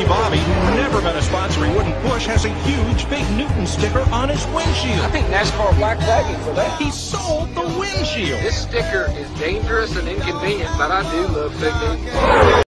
Ricky Bobby, who never met a sponsor, he wouldn't push, has a huge Fig Newton sticker on his windshield. I think NASCAR black flagging for that. He sold the windshield. This sticker is dangerous and inconvenient, but I do love Fig Newton.